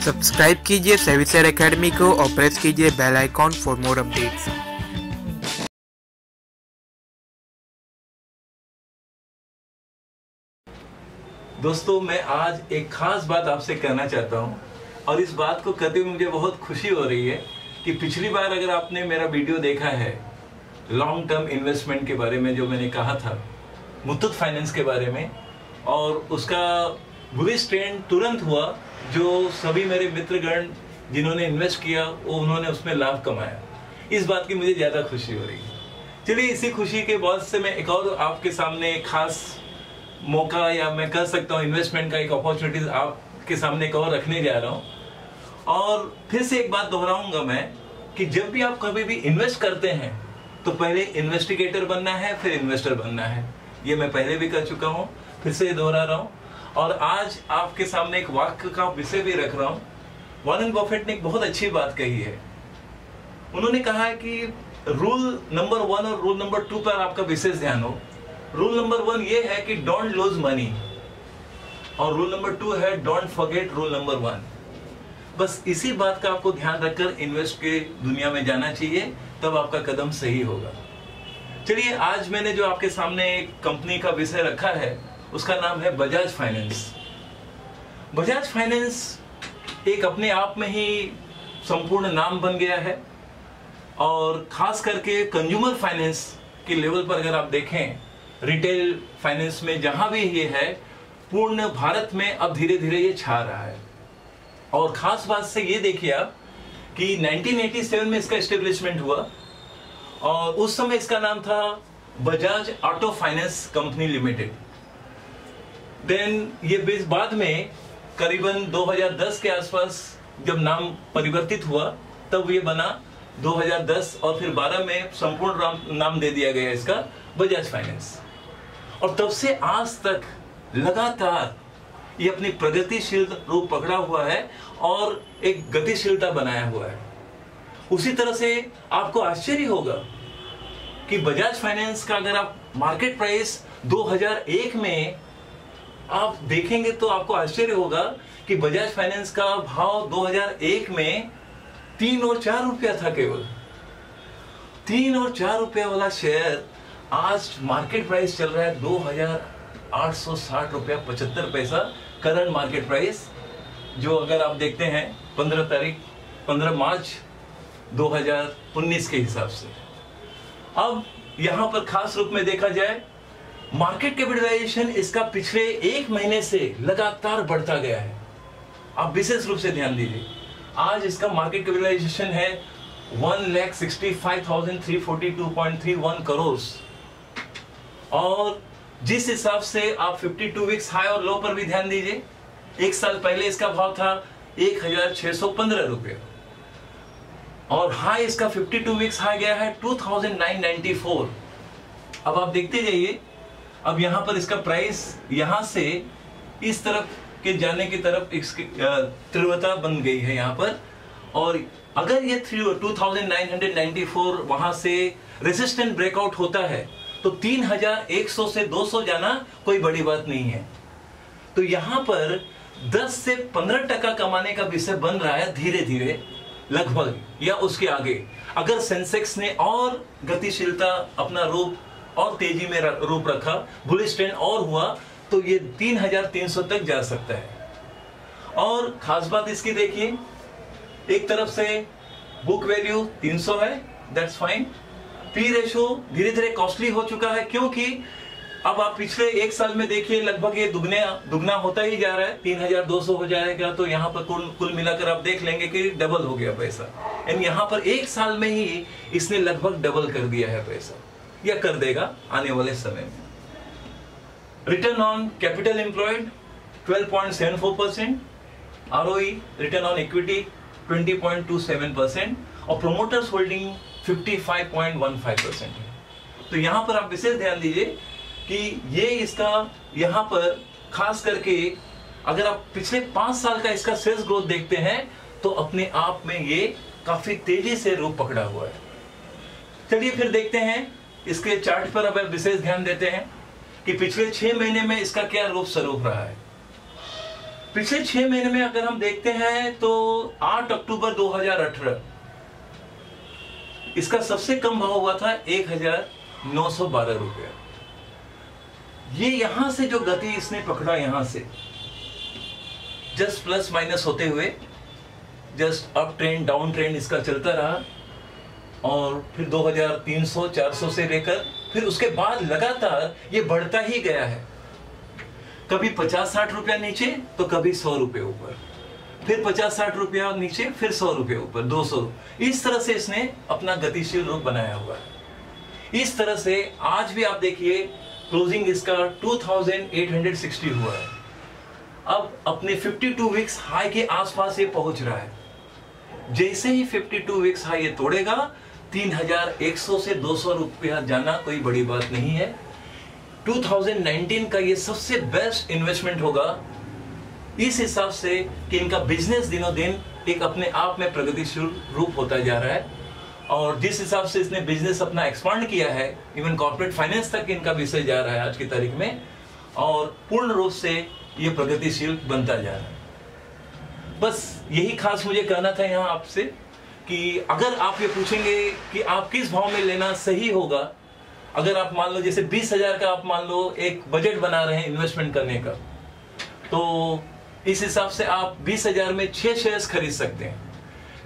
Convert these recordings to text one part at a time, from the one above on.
Subscribe कीजिए सेविसर academy को और प्रेस कीजिए bell icon for more updates. दोस्तों, मैं आज एक खास बात आपसे कहना चाहता हूँ और इस बात को कहते हुए मुझे बहुत खुशी हो रही है कि पिछली बार अगर आपने मेरा वीडियो देखा है लॉन्ग टर्म इन्वेस्टमेंट के बारे में जो मैंने कहा था मुथुत फाइनेंस के बारे में, और उसका बुलिश ट्रेंड तुरंत हुआ जो सभी मेरे मित्रगण जिन्होंने इन्वेस्ट किया, वो उन्होंने उसमें लाभ कमाया। इस बात की मुझे ज़्यादा खुशी हो रही है। चलिए, इसी खुशी के बाद से मैं एक और आपके सामने खास मौका या मैं कह सकता हूँ इन्वेस्टमेंट का एक अपॉर्चुनिटीज़ आपके सामने एक और रखने जा रहा हूँ। और फिर से एक बात दोहराऊँगा मैं कि जब भी आप कभी भी इन्वेस्ट करते हैं तो पहले इन्वेस्टिगेटर बनना है, फिर इन्वेस्टर बनना है। ये मैं पहले भी कर चुका हूँ, फिर से दोहरा रहा हूँ। और आज आपके सामने एक वाक्य का विषय भी रख रहा हूँ। वॉरेन बफेट ने एक बहुत अच्छी बात कही है। उन्होंने कहा है कि रूल नंबर वन और रूल नंबर टू पर आपका विशेष ध्यान हो। रूल नंबर वन ये है कि डोंट लूज मनी और रूल नंबर टू है don't forget rule number one बस इसी बात का आपको ध्यान रखकर इन्वेस्ट के दुनिया में जाना चाहिए, तब आपका कदम सही होगा। चलिए, आज मैंने जो आपके सामने एक कंपनी का विषय रखा है उसका नाम है बजाज फाइनेंस। बजाज फाइनेंस एक अपने आप में ही संपूर्ण नाम बन गया है और खास करके कंज्यूमर फाइनेंस के लेवल पर अगर आप देखें रिटेल फाइनेंस में जहाँ भी ये है, पूर्ण भारत में अब धीरे धीरे ये छा रहा है। और खास बात से ये देखिए आप कि 1987 में इसका एस्टेब्लिशमेंट हुआ और उस समय इसका नाम था Bajaj auto finance company limited. Then ये बेस बाद में करीबन 2010 के आसपास जब नाम परिवर्तित हुआ, तब ये बना 2010 और फिर 12 में संपूर्ण नाम दे दिया गया इसका, बजाज फाइनेंस। और तब से आज तक लगातार ये अपनी प्रगतिशील रूप पकड़ा हुआ है और एक गतिशीलता बनाया हुआ है। उसी तरह से आपको आश्चर्य होगा कि बजाज फाइनेंस का अगर आप मार्केट प्राइस 2001 में आप देखेंगे तो आपको आश्चर्य होगा कि बजाज फाइनेंस का भाव 2001 में तीन और चार रुपया था केवल। तीन और चार रुपया वाला शेयर आज मार्केट प्राइस चल रहा है दो हज़ार आठ सौ साठ रुपया पचहत्तर पैसा। करंट मार्केट प्राइस जो अगर आप देखते हैं, पंद्रह तारीख, पंद्रह मार्च 2019 के हिसाब से। अब यहाँ पर खास रूप में देखा जाए मार्केट कैपिटलाइजेशन इसका पिछले एक महीने से लगातार बढ़ता गया है। आप विशेष रूप से ध्यान दीजिए। आज इसका मार्केट कैपिटलाइजेशन है one lakh sixty five thousand three forty two point three one crore. और जिस हिसाब से आप 52 वीक्स हाई और लो पर भी ध्यान दीजिए, एक साल पहले इसका भाव था एक हज़ार छह सौ पंद्रह रुपये। और हाई इसका 52 वीक्स हाई गया है 2994 अब आप देखते जाइए अब यहाँ पर इसका प्राइस यहाँ से इस तरफ़ के जाने की तरफ़ इसकी तीव्रता बन गई है यहाँ पर। और अगर ये 2994 वहाँ से रेसिस्टेंट ब्रेकआउट होता है तो 3100 से 200 जाना कोई बड़ी बात नहीं है। तो यहाँ पर 10 से 15 टका कमाने का विषय बन रहा है धीरे धीरे लगभग, या उसके आगे। अगर सेंसेक्स ने और गतिशीलता अपना रूप और तेज़ी में रूप रखा बुलिश ट्रेंड और हुआ तो ये 3300 तक जा सकता है। और खास बात इसकी देखिए, एक तरफ़ से बुक वैल्यू 300 है दैट्स फाइन पी रेशो धीरे धीरे कॉस्टली हो चुका है, क्योंकि अब आप पिछले एक साल में देखिए, लगभग ये दुगने, दुगना होता ही जा रहा है, तीन हज़ार दो सौ हो जाएगा तो यहाँ पर कुल कुल मिलाकर आप देख लेंगे कि डबल हो गया पैसा। यानी यहाँ पर एक साल में ही इसने लगभग डबल कर दिया है पैसा। या कर देगा आने वाले समय में। Return on capital employed 12.74 percent or return on equity 20.27 percent और प्रोमोटर्स होल्डिंग 55.15 परसेंट है तो यहाँ पर आप विशेष ध्यान दीजिए कि ये इसका यहाँ पर खास करके अगर आप पिछले पाँच साल का इसका सेल्स ग्रोथ देखते हैं तो अपने आप में ये काफ़ी तेज़ी से रूप पकड़ा हुआ है। चलिए फिर देखते हैं इसके चार्ट पर अब विशेष ध्यान देते हैं कि पिछले छह महीने में इसका क्या रूप स्वरूप रहा है। पिछले छह महीने में अगर हम देखते हैं तो 8 अक्टूबर 2018 इसका सबसे कम भाव हुआ था एक हज़ार ये यहाँ से जो गति इसने पकड़ा यहाँ से जस्ट प्लस माइनस होते हुए just up trend down trend इसका चलता रहा। और फिर 2300 400 से लेकर फिर उसके बाद लगातार ये बढ़ता ही गया है। कभी 50 60 रुपया नीचे तो कभी 100 रुपये ऊपर। फिर 50 60 रुपया नीचे, फिर 100 रुपये ऊपर 200 इस तरह से इसने अपना गतिशील रूप बनाया हुआ है। इस तरह से आज भी आप देखिए क्लोजिंग इसका 2860 हुआ है। अब अपने 52 वीक्स हाई के आसपास ये पहुँच रहा है। जैसे ही 52 वीक्स हाई ये तोड़ेगा 3100 से 200 रुपया जाना कोई बड़ी बात नहीं है। 2019 का ये सबसे बेस्ट इन्वेस्टमेंट होगा। इस हिसाब से कि इनका बिज़नेस दिनों दिन एक अपने आप में प्रगतिशील रूप होता जा रहा है। और जिस हिसाब से इसने बिज़नेस अपना एक्सपांड किया है इवन कॉर्पोरेट फाइनेंस तक इनका विषय जा रहा है आज की तारीख में, और पूर्ण रूप से ये प्रगतिशील बनता जा रहा है। बस यही खास मुझे कहना था यहाँ आपसे। कि अगर आप ये पूछेंगे कि आप किस भाव में लेना सही होगा, अगर आप मान लो जैसे बीस हज़ार का आप मान लो एक बजट बना रहे हैं इन्वेस्टमेंट करने का तो इस हिसाब से आप बीस हज़ार में छह शेयर्स खरीद सकते हैं।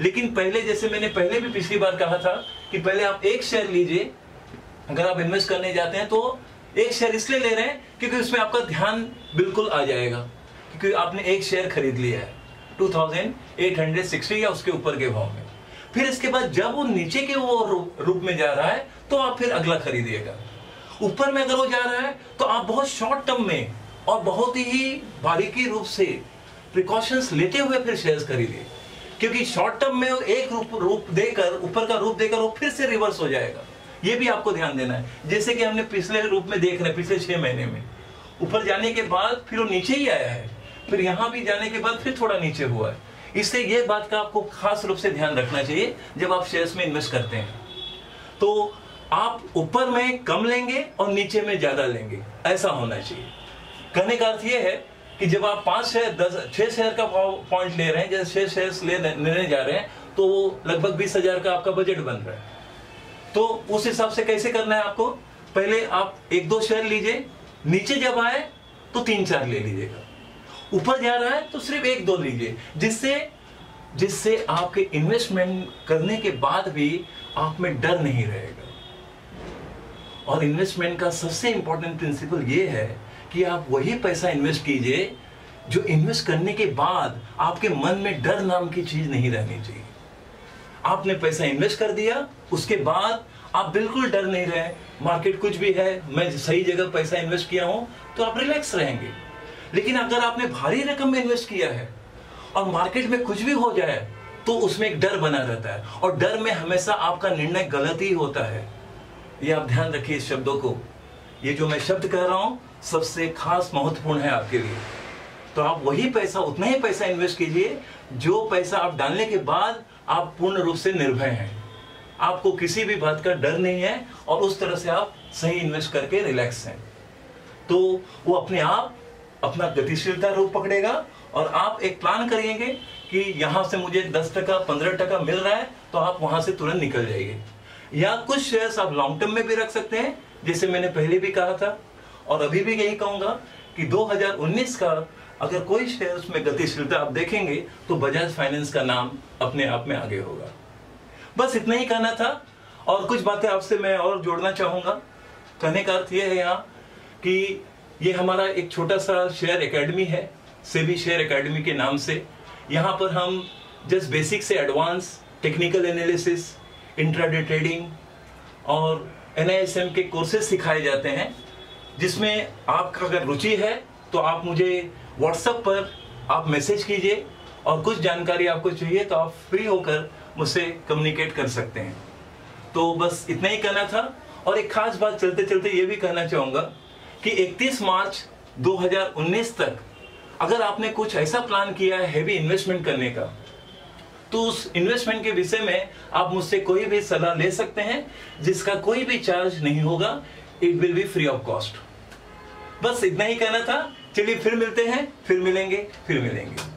लेकिन पहले जैसे मैंने पहले भी पिछली बार कहा था कि पहले आप एक शेयर लीजिए, अगर आप इन्वेस्ट करने जाते हैं तो एक शेयर इसलिए ले रहे हैं क्योंकि उसमें आपका ध्यान बिल्कुल आ जाएगा क्योंकि आपने एक शेयर खरीद लिया है 2860 या उसके ऊपर के भाव में। फिर इसके बाद जब वो नीचे के वो रूप में जा रहा है तो आप फिर अगला खरीदिएगा। ऊपर में अगर वो जा रहा है तो आप बहुत शॉर्ट टर्म में और बहुत ही बारीकी रूप से प्रिकॉशंस लेते हुए फिर शेयर्स खरीदिए। क्योंकि शॉर्ट टर्म में एक रूप रूप देकर, ऊपर का रूप देकर वो फिर से रिवर्स हो जाएगा। ये भी आपको ध्यान देना है। जैसे कि हमने पिछले रूप में देख रहे हैं, पिछले छह महीने में। ऊपर जाने के बाद फिर वो नीचे ही आया है। फिर यहाँ भी जाने के बाद फिर थोड़ा नीचे हुआ है। इसलिए ये बात का आपको खास रूप से ध्यान रखना चाहिए जब आप शेयर्स में इन्वेस्ट करते हैं। तो आप ऊपर में कम लेंगे और नीचे में ज़्यादा लेंगे, ऐसा होना चाहिए। कहने का अर्थ यह है कि जब आप पाँच शेयर दस, छह शेयर का पॉइंट ले रहे हैं, जैसे छह शेयर लेने जा रहे हैं तो लगभग बीस हज़ार का आपका बजट बन रहा है। तो उस हिसाब से कैसे करना है आपको? पहले आप एक दो शेयर लीजिए, नीचे जब आए तो तीन चार ले लीजिएगा। ऊपर जा रहा है तो सिर्फ़ एक दो लीजिए। जिससे जिससे आपके इन्वेस्टमेंट करने के बाद भी आप में डर नहीं रहेगा। और इन्वेस्टमेंट का सबसे इंपॉर्टेंट प्रिंसिपल ये है कि आप वही पैसा इन्वेस्ट कीजिए, जो इन्वेस्ट करने के बाद आपके मन में डर नाम की चीज़ नहीं रहनी चाहिए। आपने पैसा इन्वेस्ट कर दिया, उसके बाद आप बिल्कुल डर नहीं रहे। मार्केट कुछ भी है, मैं सही जगह पैसा इन्वेस्ट किया हूँ तो आप रिलैक्स रहेंगे। लेकिन अगर आपने भारी रकम में इन्वेस्ट किया है और मार्केट में कुछ भी हो जाए तो उसमें एक डर बना रहता है। और डर में हमेशा आपका निर्णय गलत ही होता है। ये आप ध्यान रखिए इस शब्दों को। ये जो मैं शब्द कह रहा हूँ, सबसे खास महत्वपूर्ण है आपके लिए। तो आप वही पैसा, उतना ही पैसा इन्वेस्ट कीजिए, जो पैसा आप डालने के बाद आप पूर्ण रूप से निर्भय हैं। आपको किसी भी बात का डर नहीं है और उस तरह से आप सही इन्वेस्ट करके रिलैक्स हैं। तो वो अपने आप अपना गतिशीलता रूप पकड़ेगा और आप एक प्लान करिएँगे कि यहाँ से मुझे 10 टका, पंद्रह टका मिल रहा है तो आप वहाँ से तुरंत निकल जाइए। या कुछ शेयर्स आप लॉन्ग टर्म में भी रख सकते हैं, जैसे मैंने पहले भी कहा था। और अभी भी यही कहूँगा कि 2019 का अगर कोई शेयर में गतिशीलता आप देखेंगे तो बजाज फाइनेंस का नाम अपने आप में आगे होगा। बस इतना ही कहना था। और कुछ बातें आपसे मैं और जोड़ना चाहूँगा। कहने का अर्थ यह है यहाँ कि ये हमारा एक छोटा सा शेयर एकेडमी है, सेबी शेयर एकेडमी के नाम से। यहाँ पर हम जस्ट बेसिक से advance technical analysis intraday trading और एन के कोर्सेज सिखाए जाते हैं, जिसमें आपका अगर रुचि है तो आप मुझे व्हाट्सएप पर आप मैसेज कीजिए और कुछ जानकारी आपको चाहिए तो आप फ्री होकर मुझसे कम्युनिकेट कर सकते हैं। तो बस इतना ही कहना था और एक खास बात चलते चलते ये भी कहना चाहूँगा कि 31 मार्च 2019 तक अगर आपने कुछ ऐसा प्लान किया है हैवी इन्वेस्टमेंट करने का तो उस इन्वेस्टमेंट के विषय में आप मुझसे कोई भी सलाह ले सकते हैं, जिसका कोई भी चार्ज नहीं होगा it will be free of cost बस इतना ही कहना था। चलिए फिर मिलते हैं, फिर मिलेंगे फिर मिलेंगे।